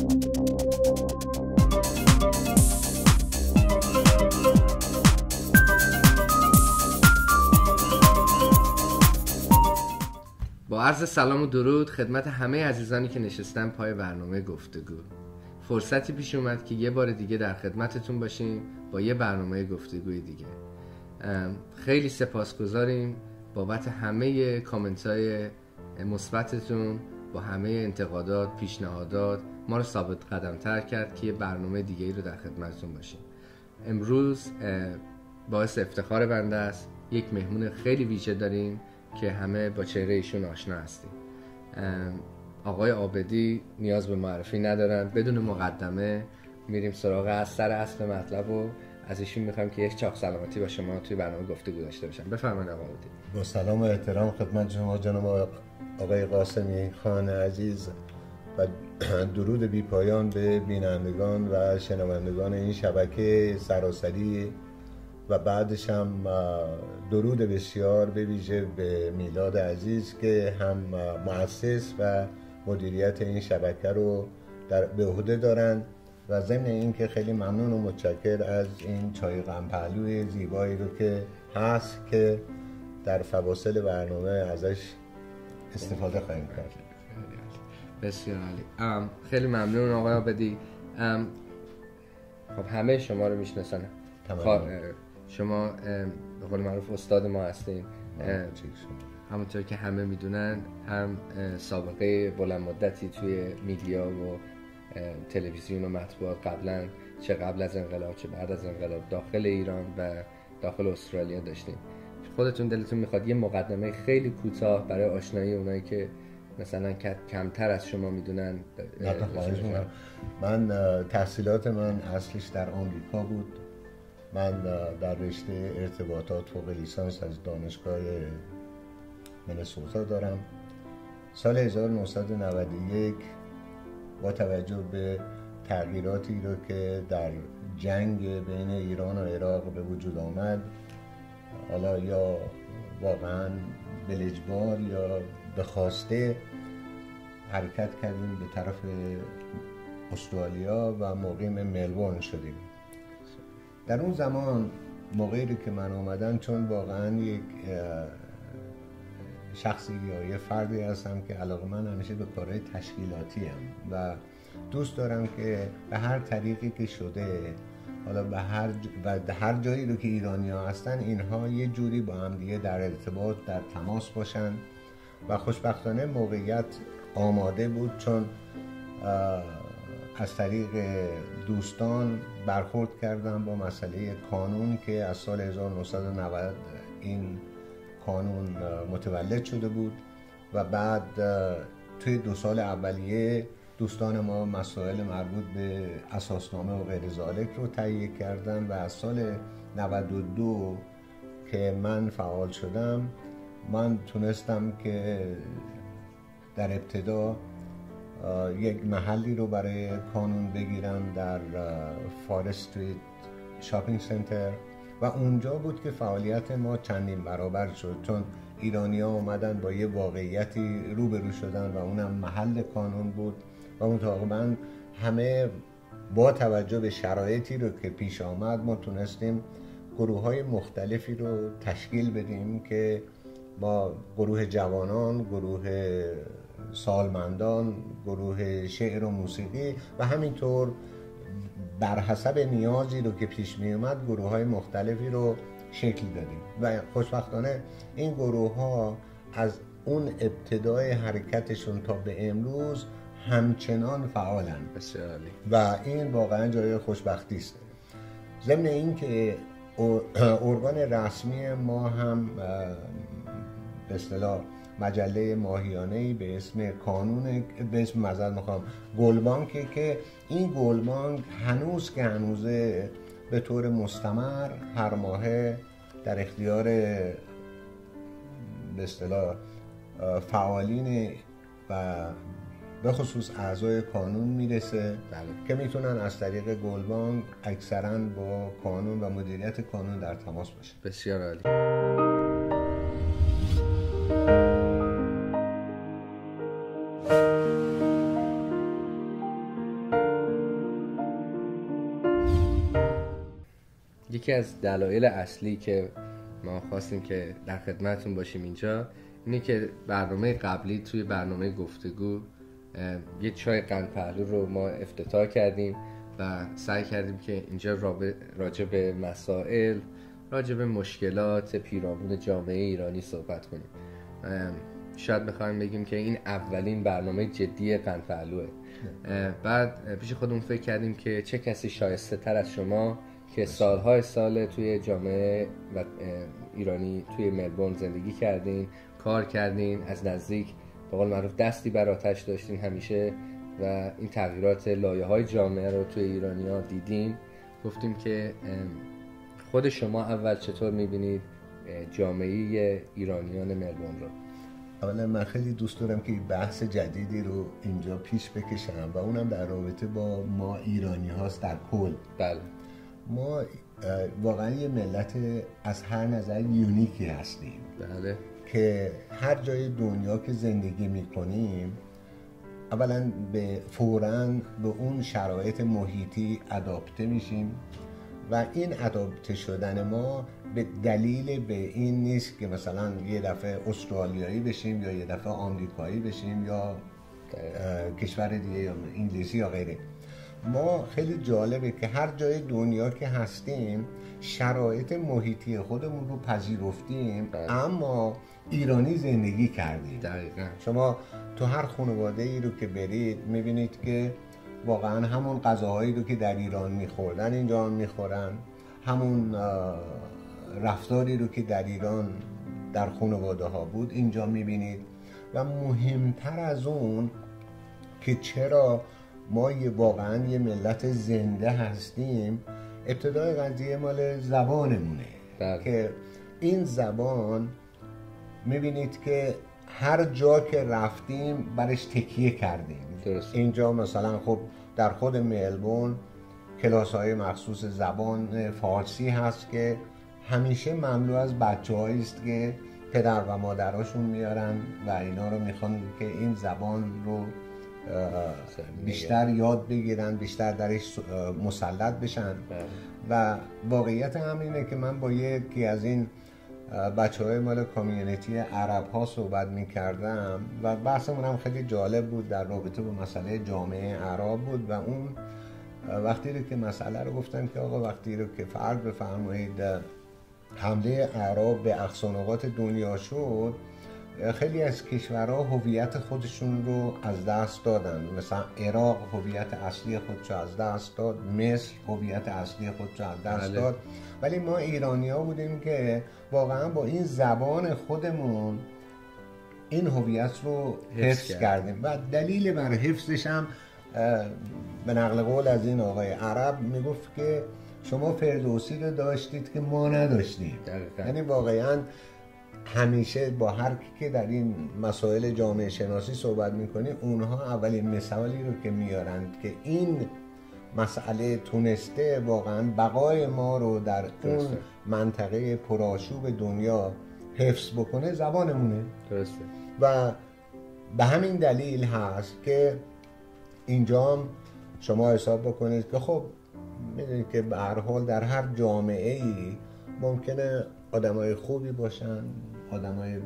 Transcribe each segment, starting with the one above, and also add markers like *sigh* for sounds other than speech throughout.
با عرض سلام و درود خدمت همه عزیزانی که نشستن پای برنامه گفتگو. فرصتی پیش اومد که یه بار دیگه در خدمتتون باشیم با یه برنامه گفتگوی دیگه. خیلی سپاسگزاریم بابت همه کامنت های مثبتتون با همه انتقادات پیشنهادات ما رو ثابت قدم تر کرد که یه برنامه دیگه ای رو در خدمتتون باشیم. امروز باعث افتخار بنده است. یک مهمون خیلی ویژه داریم که همه با چهره ایشون آشنا هستیم. آقای آبدی نیاز به معرفی ندارن. بدون مقدمه میریم سراغ از سر اصل مطلب و از ایشون می‌خوام که یک چاق سلامتی با شما توی برنامه گفتگو داشته باشم. بفرمایید آقای آبدی با سلام و احترام خدمت شما جناب آقای قاسمی خان عزیز. و *clears throat* درود بی پایان به بینندگان و شنوندگان این شبکه سراسری. و بعدش هم درود بسیار به ویژه به میلاد عزیز که هم مؤسس و مدیریت این شبکه رو در به عهده دارن و ضمن این که خیلی ممنون و متشکر از این چای غم پهلوی زیبایی رو که هست که در فواصل برنامه ازش استفاده خواهیم کرد. بسیار عالی. خیلی ممنون آقای بدی خب همه شما رو می‌شناسن. شما به قول معروف استاد ما هستین. همونطور که همه می‌دونن هم سابقه بلند مدتی توی میدیا و تلویزیون و مطبوعات قبلا چه قبل از انقلاب چه بعد از انقلاب داخل ایران و داخل استرالیا داشتیم. خودتون دلتون می‌خواد یه مقدمه خیلی کوتاه برای آشنایی اونایی که مثلا کمتر از شما می‌دونن من تحصیلات من اصلش در آمریکا بود. من در رشته ارتباطات فوق لیسانس از دانشگاه منسوتا دارم. سال 1991 با توجه به تغییراتی رو که در جنگ بین ایران و عراق به وجود آمد حالا یا واقعا بلجبار یا به خواسته حرکت کردیم به طرف استرالیا و مقیم ملبورن شدیم. در اون زمان موقعی که من آمدم چون واقعا یک شخصی یا یه فردی هستم که علاقه من همیشه به کارهای تشکیلاتی هم و دوست دارم که به هر طریقی که شده حالا به هر و هر جایی رو که ایرانی ها هستن اینها یه جوری با هم دیگه در ارتباط در تماس باشن و خوشبختانه موقعیت آماده بود چون از طریق دوستان برخورد کردم با مسئله کانون که از سال 1990 این کانون متولد شده بود و بعد توی دو سال اولیه دوستان ما مسائل مربوط به اساسنامه و غیر ذالک رو تهیه کردن و از سال 92 که من فعال شدم من تونستم که در ابتدا یک محلی رو برای کانون بگیرم در فارست شاپینگ سنتر و اونجا بود که فعالیت ما چندین برابر شد چون ایرانی ها اومدن با یه واقعیتی روبرو شدن و اونم محل کانون بود و متقابلا همه با توجه به شرایطی رو که پیش آمد ما تونستیم گروه های مختلفی رو تشکیل بدیم که با گروه جوانان، گروه سالمندان، گروه شعر و موسیقی و همینطور بر حسب نیازی رو که پیش می اومد گروه های مختلفی رو شکل دادیم. و خوشبختانه این گروه ها از اون ابتدای حرکتشون تا به امروز همچنان فعالن. بسیاری و این واقعا جای خوشبختی است. ضمن این که *clears throat* ارگان رسمی ما هم به اصطلاح مجله ماهیانه به اسم کانون به اسم مزد می‌خوام گلبانک که این گلبانک هنوز که هنوزه به طور مستمر هر ماه در اختیار به اصطلاح فعالین و به خصوص اعضای کانون می‌رسه بله. که می‌تونن از طریق گلبانک اکثرا با کانون و مدیریت کانون در تماس باشن بسیار عالی یکی از دلایل اصلی که ما خواستیم که در خدمتون باشیم اینجا اینه که برنامه قبلی توی برنامه گفتگو یه چای قند پهلو رو ما افتتاح کردیم و سعی کردیم که اینجا راجع به مسائل راجع به مشکلات پیرامون جامعه ایرانی صحبت کنیم. شاید بخوایم بگیم که این اولین برنامه جدی قند پهلوه. بعد پیش خودمون فکر کردیم که چه کسی شایسته تر از شما که سالهای سال توی جامعه و ایرانی توی ملبورن زندگی کردین کار کردین از نزدیک به قول معروف دستی بر آتش داشتین همیشه و این تغییرات لایه های جامعه رو توی ایرانی ها دیدین گفتیم که خود شما اول چطور می‌بینید جامعه ایرانیان ملبورن رو؟ اولا من خیلی دوست دارم که بحث جدیدی رو اینجا پیش بکشم و اونم در رابطه با ما ایرانی هاست در کل. بله. ما واقعا یه ملت از هر نظر یونیکی هستیم. بله. که هر جای دنیا که زندگی می‌کنیم اولا به فورا به اون شرایط محیطی اداپته میشیم و این اداپته شدن ما به دلیل به این نیست که مثلا یه دفعه استرالیایی بشیم یا یه دفعه آمریکایی بشیم یا کشور دیگه یا انگلیسی یا غیره. ما خیلی جالبه که هر جای دنیا که هستیم شرایط محیطی خودمون رو پذیرفتیم بله. اما ایرانی زندگی کردیم. دقیقا. شما تو هر خانواده ای رو که برید می‌بینید که واقعا همون غذاهایی رو که در ایران میخوردن اینجا هم می‌خورن. همون رفتاری رو که در ایران در خانواده ها بود اینجا می‌بینید. و مهمتر از اون که چرا ما یه واقعا یه ملت زنده هستیم ابتدای قضیه مال زبانمونه بله. که این زبان می‌بینید که هر جا که رفتیم برش تکیه کردیم درست. اینجا مثلا خب در خود ملبون کلاس های مخصوص زبان فارسی هست که همیشه مملو از بچه است که پدر و مادراشون میارن و اینا رو می‌خوان که این زبان رو بیشتر یاد بگیرن بیشتر درش مسلط بشن بله. و واقعیت همینه که من با یکی از این بچه های مال کامیونیتی عرب ها صحبت می کردم و بحثمون هم خیلی جالب بود در رابطه با مسئله جامعه عرب بود و اون وقتی رو که مسئله رو گفتم که آقا وقتی رو که فرض بفرمایید حمله عرب به اقصانقات دنیا شد خیلی از کشورها هویت خودشون رو از دست دادن. مثلا عراق هویت اصلی خودش از دست داد. مصر هویت اصلی خودش از دست بله. داد. ولی ما ایرانی ها بودیم که واقعا با این زبان خودمون این هویت رو حفظ کردیم. و دلیل بر حفظش هم به نقل قول از این آقای عرب می‌گفت که شما فردوسی رو داشتید که ما نداشتیم. یعنی واقعا همیشه با هر کی که در این مسائل جامعه شناسی صحبت می‌کنی اونها اولین مثالی رو که میارند که این مسئله تونسته واقعا بقای ما رو در اون منطقه پرآشوب دنیا حفظ بکنه زبانمونه. درسته. و به همین دلیل هست که اینجا شما حساب بکنید که خب می‌دونید که به هر حال در هر جامعه ای ممکنه آدمای خوبی باشن آدمای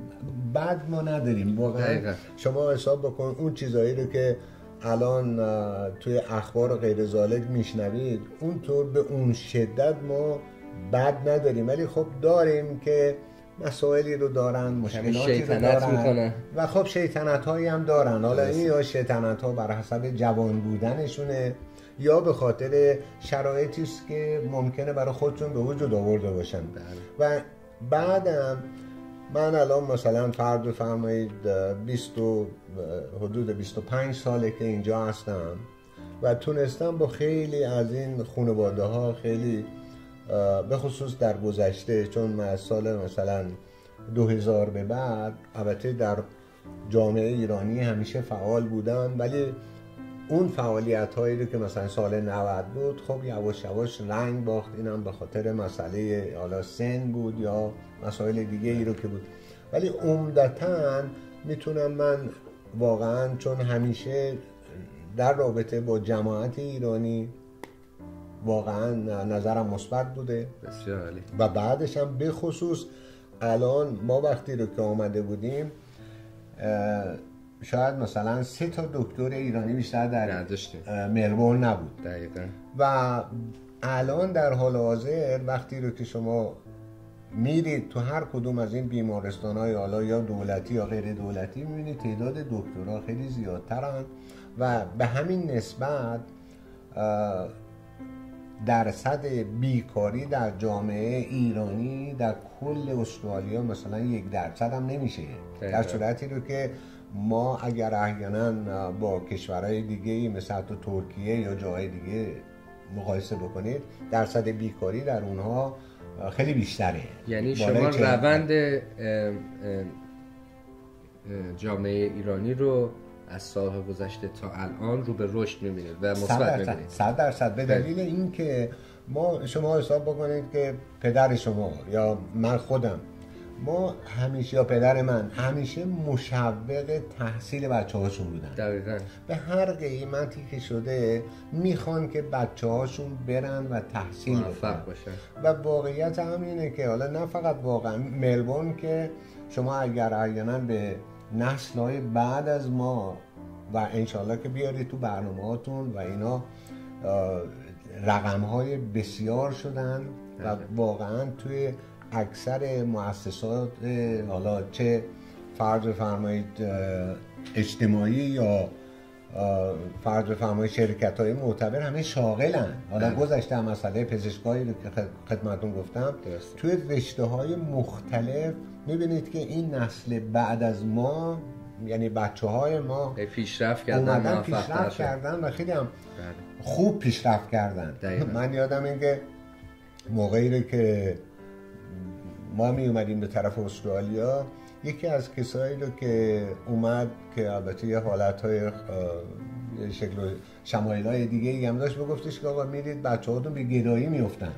بد ما نداریم واقعا. شما حساب بکن اون چیزایی رو که الان توی اخبار و غیر زالک میشنوید اونطور به اون شدت ما بد نداریم. ولی خب داریم که مسائلی رو دارن مشکلاتی رو دارن. و خب شیطنت هایی هم دارن. حالا این یا شیطنت ها بر حسب جوان بودنشونه یا به خاطر شرایطی است که ممکنه برای خودشون به وجود آورده باشن. بله. و بعدم من الان مثلا فرد بفرمایید 20 حدود 25 ساله که اینجا هستم و تونستم با خیلی از این خانواده ها خیلی به خصوص در گذشته چون من از سال مثلا 2000 به بعد البته در جامعه ایرانی همیشه فعال بودم ولی اون فعالیت هایی رو که مثلا سال 90 بود خب یواش یواش رنگ باخت. اینم به خاطر مسئله حالا سن بود یا مسائل دیگه ای رو که بود. ولی عمدتا می‌تونم من واقعا چون همیشه در رابطه با جماعت ایرانی واقعا نظرم مثبت بوده. بسیار و بعدش هم به خصوص الان ما وقتی رو که آمده بودیم شاید مثلا سه تا دکتر ایرانی بیشتر در ملبورن نبود. دقیقا. و الان در حال حاضر وقتی رو که شما میرید تو هر کدوم از این بیمارستان های حالا یا دولتی یا غیر دولتی می‌بینید تعداد دکترها خیلی زیادترن و به همین نسبت درصد بیکاری در جامعه ایرانی در کل استرالیا مثلا یک درصد هم نمیشه. در صورتی رو که ما اگر احیانا با کشورهای دیگه مثل حتی ترکیه یا جاهای دیگه مقایسه بکنید درصد بیکاری در اونها خیلی بیشتره. یعنی شما روند ام، ام، ام، جامعه ایرانی رو از سالها گذشته تا الان رو به رشد می‌بینید و مثبت می‌بینید. صد درصد. به دلیل اینکه ما شما حساب بکنید که پدر شما یا من خودم ما همیشه یا پدر من همیشه مشوق تحصیل بچه هاشون بودن. دقیقا. به هر قیمتی که شده می‌خوان که بچه هاشون برن و تحصیل بکنن. باشن. و واقعیت هم اینه که حالا نه فقط واقعا ملبورن که شما اگر احیانا به نسل های بعد از ما و انشالله که بیارید تو برنامه هاتون و اینا رقم های بسیار شدن و واقعا توی اکثر مؤسسات حالا چه فرض بفرمایید اه، اجتماعی یا فرض بفرمایید شرکت های معتبر همه شاغلن حالا بله. گذشته هم مسئله پزشکایی رو که خد- خدمتون گفتم درسته. توی رشته های مختلف می‌بینید که این نسل بعد از ما یعنی بچه های ما پیشرفت کردن پیشرفت. کردن و خیلی هم بله. خوب پیشرفت کردن دقیقاً. من یادم این که موقعی رو که ما می اومدیم به طرف استرالیا. یکی از کسایی رو که اومد که البته یه حالت های شکل و شمایل های دیگه ای هم داشت بگفتش که آقا میرید بچه هاتون به گدایی میفتن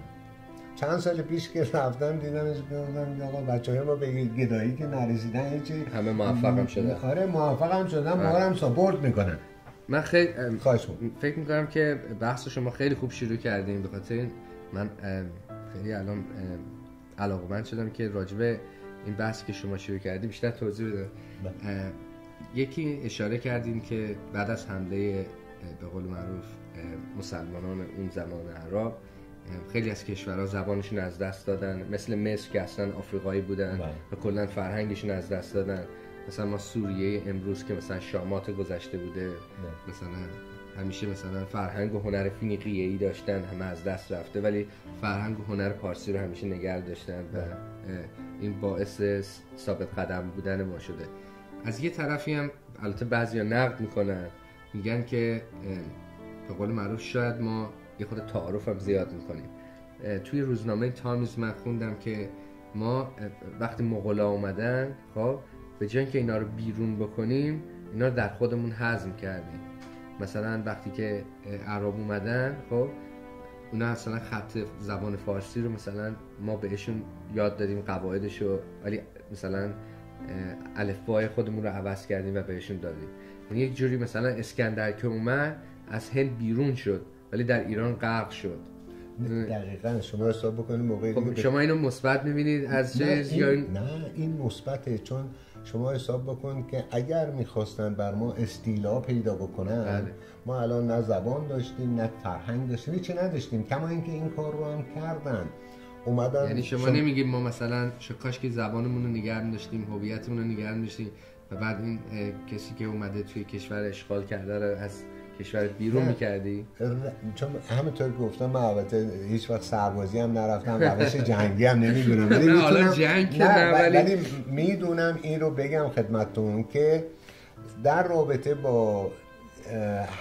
چند سال پیش که رفتم دیدمش گفتم آقا بچه های ما به گدایی که نرسیدن هیچی. همه موفق هم شدن. آره موفق هم شدن ما هم ساپورت می‌کنن. من خیلی. فکر می‌کنم که بحث شما خیلی خوب شروع کردیم. به خاطر من خیلی الان علاقمند شدم که راجبه این بحث که شما شروع کردیم بیشتر توضیح بده اه، یکی اشاره کردیم که بعد از حمله به قول معروف مسلمانان اون زمان عرب خیلی از کشورها زبانشون از دست دادن. مثل مصر که اصلا آفریقایی بودن بله. و کلا فرهنگشون از دست دادن. مثلا ما سوریه امروز که مثلا شامات گذشته بوده مثلا همیشه مثلا فرهنگ و هنر فینیقیه ای داشتن همه از دست رفته ولی فرهنگ و هنر پارسی رو همیشه نگه داشتن و این باعث ثابت قدم بودن ما شده. از یه طرفی هم البته بعضیا نقد می‌کنن میگن که به قول معروف شاید ما یه خود تعارف هم زیاد می‌کنیم. توی روزنامه تایمز من خوندم که ما وقتی مغلا اومدن خب به جای که اینا رو بیرون بکنیم اینا رو در خودمون هضم کردیم. مثلا وقتی که عرب اومدن خب اونا مثلا خط زبان فارسی رو مثلا ما بهشون یاد دادیم قواعدش رو ولی مثلا الفبای خودمون رو عوض کردیم و بهشون دادیم. یعنی یک جوری مثلا اسکندر که اومد از هند بیرون شد ولی در ایران غرق شد. دقیقا شما حساب بکنید موقعی خب شما اینو مثبت می‌بینید از یا این, این نه این مثبته چون شما حساب بکن که اگر می‌خواستن بر ما استیلا پیدا بکنن بله. ما الان نه زبان داشتیم نه فرهنگ داشتیم هیچی نداشتیم کما اینکه این کار رو هم کردن اومدن یعنی شما نمیگید ما مثلا کاش که زبانمون رو نگه داشتیم هویتمون رو نگه داشتیم و بعد این کسی که اومده توی کشور اشغال کرده رو از کشور بیرون نه. می‌کردی چون همونطور که گفتم من البته هیچ وقت سربازی هم نرفتم روش جنگی هم نمی‌دونم ولی *laughs* نه، حالا جنگ نه ولی- می‌دونم این رو بگم خدمتتون که در رابطه با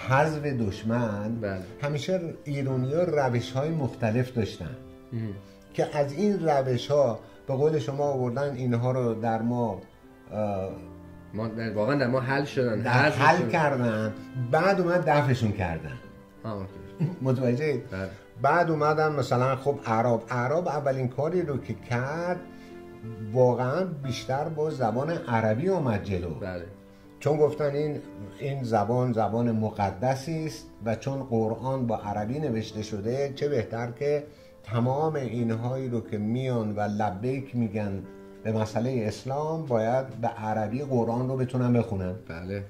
حذف دشمن بله. همیشه ایرانی ها روش های مختلف داشتن که از این روش ها به قول شما آوردن اینها رو در ما ما در- واقعا در ما حل شدن در حل شدن. کردن بعد اومد دفعشون کردن. متوجه بله. بعد اومدن مثلا خب عرب عرب اولین کاری رو که کرد واقعا بیشتر با زبان عربی اومد جلو بله چون گفتن این این زبان زبان مقدسی است و چون قرآن با عربی نوشته شده چه بهتر که تمام اینهایی رو که میان و لبیک میگن به مسئله اسلام باید به عربی قرآن رو بتونن بخونن بله.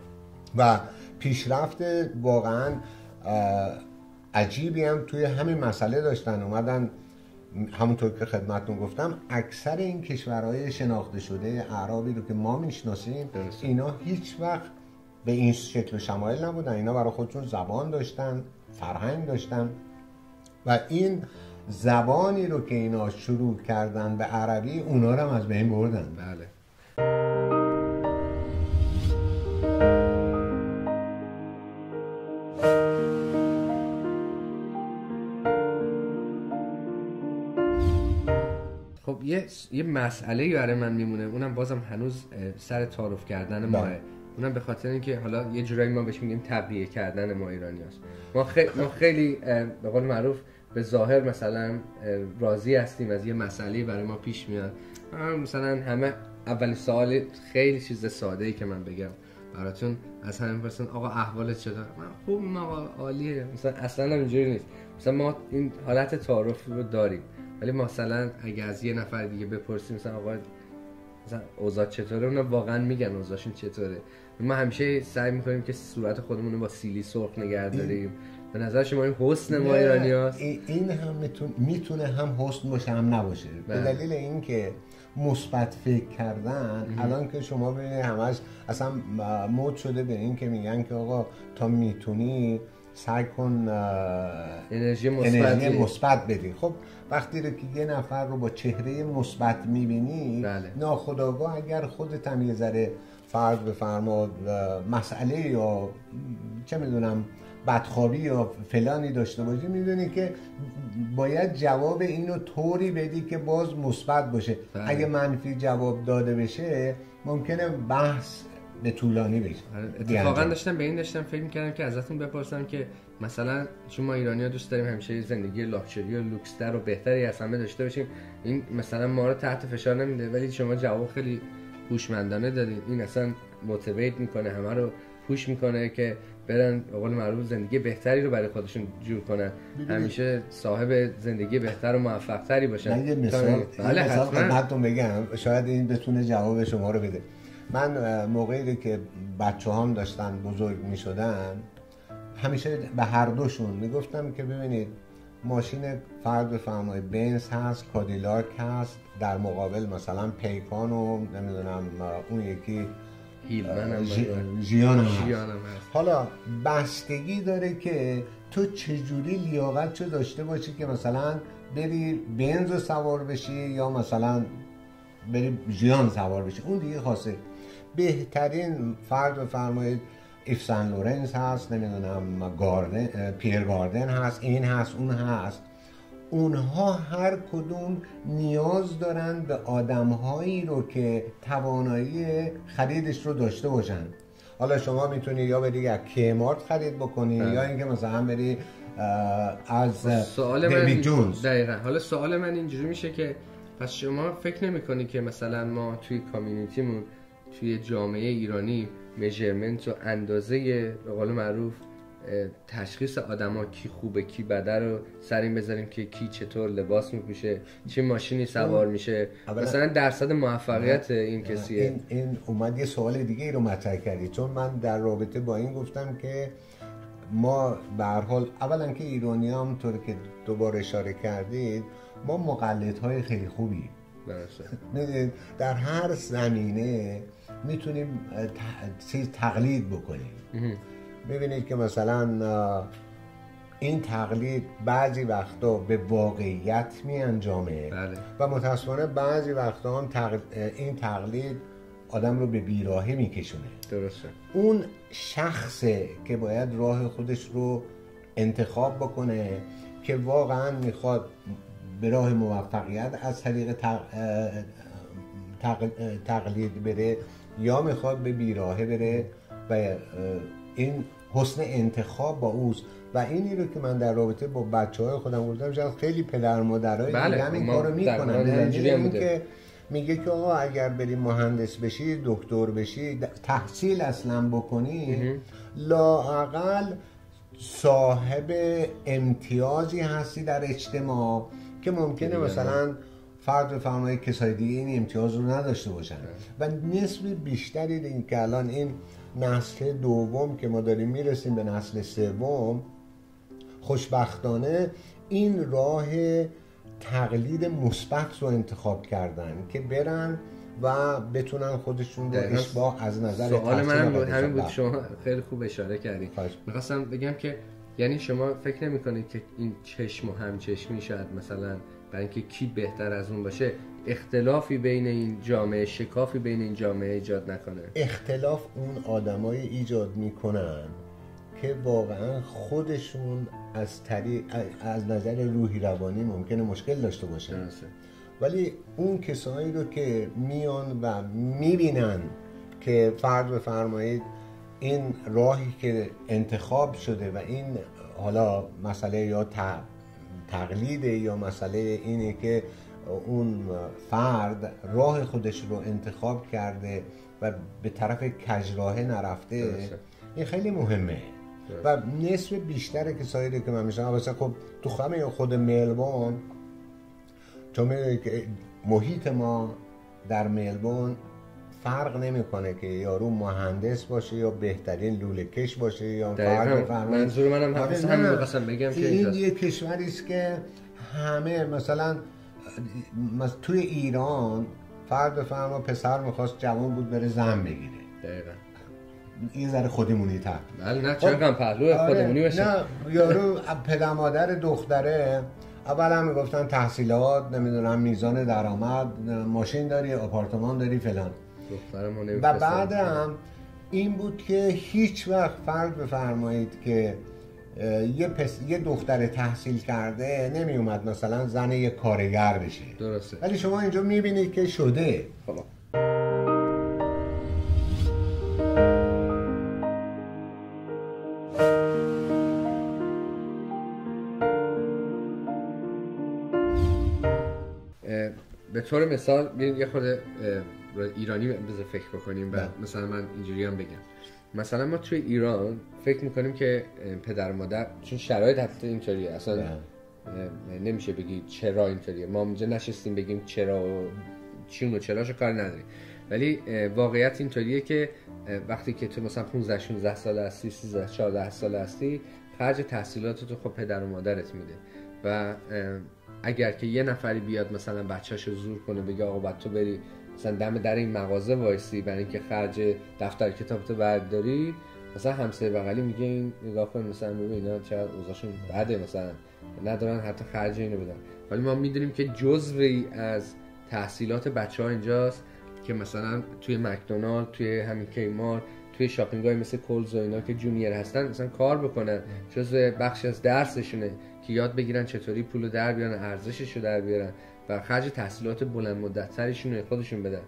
و پیشرفت واقعا عجیبی هم توی همین مسئله داشتن. اومدن همونطور که خدمتتون گفتم اکثر این کشورهای شناخته شده اعرابی رو که ما می‌شناسیم اینا هیچ وقت به این شکل و شمایل نبودن. اینا برای خودشون زبان داشتن فرهنگ داشتن. و این زبانی رو که اینا شروع کردن به عربی اونا رو هم از بین بردن. بله. خب یه یه مسئله برای من میمونه. اونم بازم هنوز سر تعارف کردن ماه. اونم به خاطر اینکه حالا یه جورایی ما بهش میگیم تبلیغ کردن ما ایرانی هست. ما, خیلی ما خیلی به قول معروف به ظاهر مثلا راضی هستیم از یه مسئله برای ما پیش میاد. مثلا همه اول سوال خیلی چیز ساده ای که من بگم براتون. از همین پرسن آقا احوالت چطور؟ من خوب آقا عالیه. مثلا اصلا اینجوری نیست. مثلا ما این حالت تعارف رو داریم. ولی مثلا اگه از یه نفر دیگه بپرسیم مثلا آقا مثلا اوضاع چطوره؟ اونا واقعا میگن اوضاعشون چطوره. ما همیشه سعی می‌کنیم که صورت خودمون رو با سیلی سرخ نگه داریم. به نظر شما این حسن ما ایرانی هست؟ این هم می‌تونه هم حسن باشه هم نباشه به بله. دلیل اینکه مثبت فکر کردن الان که شما ببینید همش اصلا مود شده به این که میگن که آقا تا می‌تونی سعی کن انرژی مثبت مثبت بدی خب وقتی رو که یه نفر رو با چهره مثبت می‌بینی بله. ناخداگاه اگر خودت هم یه ذره فرض بفرما مسئله یا چه می‌دونم بدخوابی یا فلانی داشته باشی می‌دونی که باید جواب اینو طوری بدی که باز مثبت باشه. بله. اگه منفی جواب داده بشه ممکنه بحث به طولانی بشه. آره، اتفاقا داشتم به این داشتم فکر می‌کردم که ازتون بپرسم که مثلا چون ما ایرانی ها دوست داریم همیشه زندگی لاکچری و لوکستر و بهتری از همه داشته باشیم. این مثلا ما رو تحت فشار نمیده ولی شما جواب خیلی هوشمندانه دادید این اصلا موتیویت می‌کنه همه رو. پوش می‌کنه که برن به قول معروف زندگی بهتری رو برای خودشون جور کنن. همیشه صاحب زندگی بهتر و موفق تری باشن. من یه مثال بله حتما. بگم. شاید این بتونه جواب شما رو بده. من موقعی که بچه هم داشتن بزرگ می شدن همیشه به هر دوشون می‌گفتم که ببینید ماشین فرد بفرمایید بنز هست کادیلاک هست در مقابل مثلا پیکان و نمی‌دونم اون یکی جیان حالا بستگی داره که تو چجوری لیاقت چه داشته باشی که مثلا بری بنز رو سوار بشی یا مثلا بری جیان سوار بشی. اون دیگه خاصه. بهترین فرد بفرمایید Yves Saint Laurent هست نمی‌دونم Cardin Pierre Cardin هست این هست اون هست. اونها هر کدوم نیاز دارن به آدمهایی رو که توانایی خریدش رو داشته باشن. حالا شما می‌تونی یا بری از Kmart خرید بکنی یا بله. اینکه مثلا بری از سوال من جونز دقیقا. حالا سوال من اینجوری میشه که پس شما فکر نمی که مثلا ما توی community مون توی جامعه ایرانی میجرمنت و اندازه به قول معروف تشخیص آدما کی خوبه کی بده رو سر این بذاریم که کی چطور لباس میپوشه چه ماشینی سوار میشه. مثلا درصد موفقیت این کسیه. این, این اومد یه سوال دیگه ای رو مطرح کردی. چون من در رابطه با این گفتم که ما به حال اولا که ایرانی هم طور که دوباره اشاره کردید ما مقلد های خیلی خوبی در هر زمینه می‌تونیم چیز تقلید بکنیم. می‌بینید که مثلا این تقلید بعضی وقتا به واقعیت می انجامه بله. و متاسفانه بعضی وقتا هم این تقلید آدم رو به بیراهه میکشونه. درسته. اون شخصه که باید راه خودش رو انتخاب بکنه که واقعا می‌خواد به راه موفقیت از طریق تقلید بره یا می‌خواد به بیراهه بره و این حسن انتخاب با اوست. و اینی رو که من در رابطه با بچه های خودم گفتم شاید خیلی پدر مادرای بله این کارو می‌کنن. اینکه میگه که آقا اگر بری مهندس بشی دکتر بشی تحصیل اصلا بکنی لاقل صاحب امتیازی هستی در اجتماع که ممکنه مثلا فرد فرمای کسای دیگه این امتیاز رو نداشته باشن. و نسب بیشتری این که الان این نسل دوم که ما داریم می‌رسیم به نسل سوم خوشبختانه این راه تقلید مثبت رو انتخاب کردن که برن و بتونن خودشون رو اشباه از نظر سوال من همین بود شما خیلی خوب اشاره کردین می‌خواستم بگم که یعنی شما فکر نمی کنید که این چشم و همچشمی شاید مثلا برای اینکه کی بهتر از اون باشه اختلافی بین این جامعه شکافی بین این جامعه ایجاد نکنه. اختلاف اون آدمای ایجاد می‌کنن که واقعا خودشون از طریق از نظر روحی روانی ممکنه مشکل داشته باشن. ولی اون کسایی رو که میان و می‌بینن که فرض بفرمایید این راهی که انتخاب شده و این حالا مسئله یا تقلیده یا مسئله اینه که اون فرد راه خودش رو انتخاب کرده و به طرف کجراه نرفته این خیلی مهمه. و نصف بیشتر کسایی که من میشنم خب تو خمه خود ملبون که محیط ما در ملبون فرق نمی‌کنه که یارو مهندس باشه یا بهترین لوله کش باشه یا فرق منظور منم همین بخواستم بگم که این یه کشوری است که همه مثلا توی ایران فرد فرما پسر می‌خواست جوان بود بره زن بگیره. دقیقا. این ذره خودمونی تر. بله نه چرا کم پهلو آره، خودمونی باشه. نه یارو پدر مادر دختره اول هم می‌گفتن تحصیلات نمی‌دونم میزان درآمد ماشین داری آپارتمان داری فلان. و بعدم این بود که هیچ وقت فرض بفرمایید که یه, پس... یه دختر تحصیل کرده نمی اومد مثلا زن یه کارگر بشه. درسته. ولی شما اینجا می‌بینید که شده. به طور مثال یه خود ایرانی بذار فکر بکنیم و مثلا من اینجوری هم بگم. مثلا ما توی ایران فکر می‌کنیم که پدر مادر چون شرایط حتی اینطوریه. اصلا نمیشه بگی چرا اینطوریه. ما اونجا نشستیم بگیم چرا و چون و چراشو کار نداریم. ولی واقعیت اینطوریه که وقتی که تو مثلا 15 16 سال هستی 13 14 سال هستی خرج تحصیلات تو خب پدر و مادرت میده. و اگر که یه نفری بیاد مثلا بچه‌شو زور کنه بگه آقا باید تو بری مثلا دم در این مغازه وایسی برای اینکه خرج دفتر کتاب تو برداری مثلا همسایه بغلی میگه این نگاه کن مثلا ببین اینا چقدر اوضاعشون بده مثلا ندارن حتی خرج اینو بدن. ولی ما می‌دونیم که جزوی از تحصیلات بچه ها اینجاست که مثلا توی McDonald توی همین Kmart توی shopping های مثل Coles و اینا که junior هستن مثلا کار بکنن. جز بخش از درسشونه که یاد بگیرن چطوری پول در بیارن ارزشش رو در بیارن. و خرج تحصیلات بلند مدت تریشون خودشون بدن.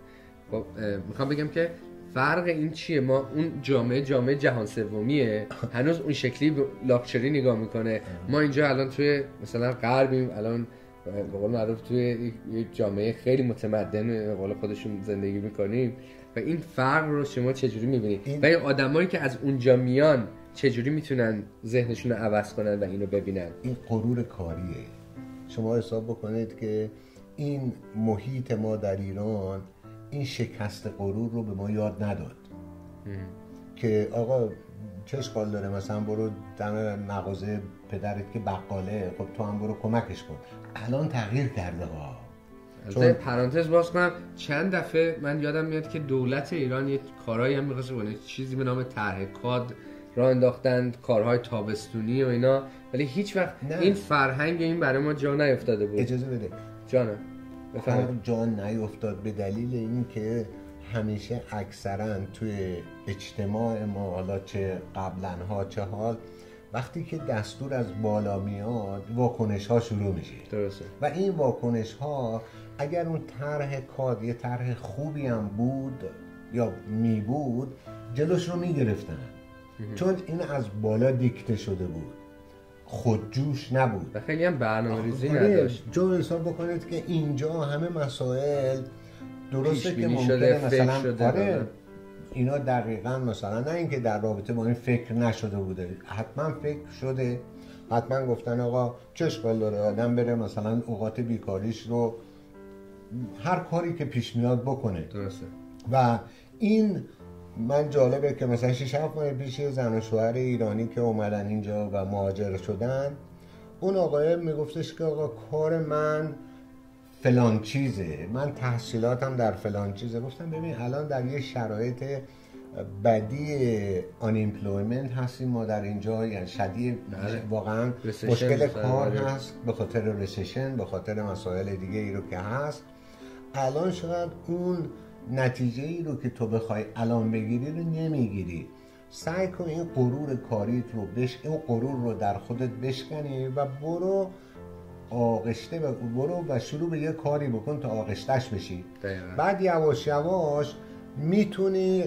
خب می‌خوام بگم که فرق این چیه؟ ما اون جامعه جامعه جهان سومیه. *laughs* هنوز اون شکلی لاکچری نگاه می‌کنه. ما اینجا الان توی مثلا غربیم الان به قول معروف توی یه جامعه خیلی متمدن به قول خودشون زندگی می‌کنیم. و این فرق رو شما چجوری می‌بینید؟ این... و این آدمایی که از اونجا میان چجوری می‌تونن ذهنشون رو عوض کنن و اینو ببینن؟ این غرور کاریه. شما حساب بکنید که این محیط ما در ایران این شکست غرور رو به ما یاد نداد. که آقا چه اشکال داره؟ مثلا برو دم مغازه پدرت که بقاله خب تو هم برو کمکش کن. الان تغییر کرده ها چون پرانتز باز کنم چند دفعه من یادم میاد که دولت ایران یه کارهایی هم می‌خواست کنه چیزی به نام طرح کاد را انداختند کارهای تابستونی و اینا. ولی هیچ وقت این فرهنگ این برای ما جا نیفتاده بود. اجازه بده. جانم. کار جان نیفتاد به دلیل اینکه همیشه اکثرا توی اجتماع ما حالا چه قبلا ها چه حال وقتی که دستور از بالا میاد واکنش ها شروع میشه. درسته. و این واکنش ها اگر اون طرح کاد یه طرح خوبی هم بود یا می بود جلوش رو می‌گرفتن. چون این از بالا دیکته شده بود. خودجوش نبود. و خیلی هم برنامه ریزی نداشت. جو حساب بکنید که اینجا همه مسائل درسته که ممکنه شده، مثلا شده آره. اینا دقیقا مثلا نه اینکه در رابطه با این فکر نشده بوده حتما فکر شده. حتما گفتن آقا چه اشکال داره؟ آدم بره مثلا اوقات بیکاریش رو هر کاری که پیش میاد بکنه. درسته. و این من جالبه که مثلا 6 7 ماه پیش زن و شوهر ایرانی که اومدن اینجا و مهاجر شدن اون آقای میگفتش که آقا کار من فلان چیزه من تحصیلاتم در فلان چیزه. گفتم ببین الان در یه شرایط بدی unemployment هستیم ما در اینجا یعنی شدید بله. واقعا مشکل کار هست به خاطر recession به خاطر مسائل دیگه ای رو که هست. الان شاید اون نتیجه ای رو که تو بخوای الان بگیری رو نمی‌گیری. سعی کن این غرور کاریت رو بش... این غرور رو در خودت بشکنی و برو آغشته و برو و شروع به یه کاری بکن تا آغشتش بشی. بعد یواش یواش می‌تونی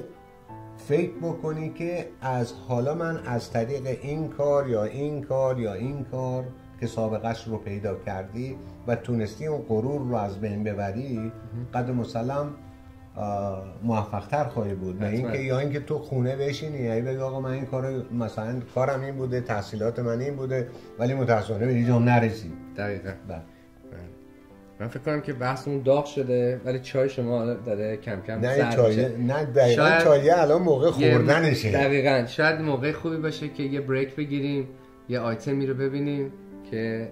فکر بکنی که از حالا من از طریق این کار یا این کار یا این کار که سابقش رو پیدا کردی و تونستی اون غرور رو از بین ببری قد مسلم موفق تر خواهی بود. نه اینکه یا اینکه تو خونه بشینی یا بگی آقا من این کار مثلا کارم این بوده تحصیلات من این بوده ولی متاسفانه به اینجا نرسید دقیقا. بله. من فکر کنم که بحثمون داغ شده ولی چای شما داره کم کم نه چای نه دقیقا چای الان موقع خوردنشه. دقیقا. شاید موقع خوبی باشه که یه بریک بگیریم یه آیتمی رو ببینیم که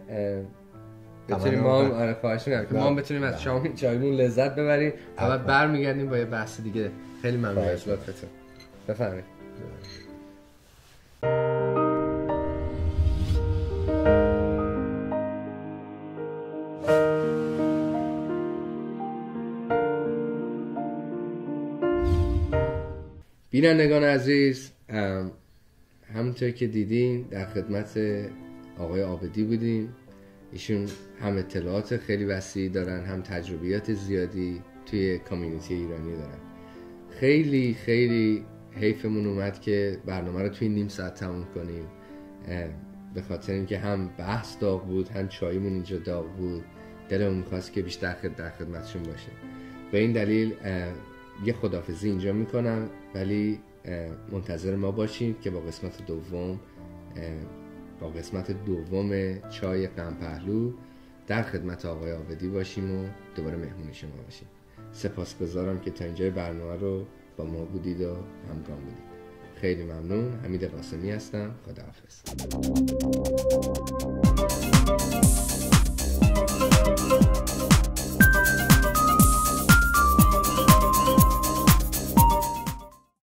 بتونیم ما هم آره خواهش ما هم بتونیم از شام چایمون لذت ببریم و بعد برمیگردیم با یه بحث دیگه. خیلی ممنون از لطفتون. بفرمایید. بینندگان عزیز همونطور که دیدین در خدمت آقای آبدی بودیم. ایشون هم اطلاعات خیلی وسیعی دارن هم تجربیات زیادی توی کامیونیتی ایرانی دارن. خیلی خیلی حیفمون اومد که برنامه رو توی نیم ساعت تموم کنیم. به خاطر اینکه هم بحث داغ بود هم چایمون اینجا داغ بود. دلمون می‌خواست که بیشتر در خدمتشون باشه. به این دلیل یه خدافزی اینجا می‌کنم ولی منتظر ما باشید که با قسمت دوم با قسمت دوم چای غم پهلو در خدمت آقای آبدی باشیم و دوباره مهمون شما باشیم. سپاسگزارم که تا اینجای برنامه رو با ما بودید و همگام بودید. خیلی ممنون. حمید قاسمی هستم. خداحافظ.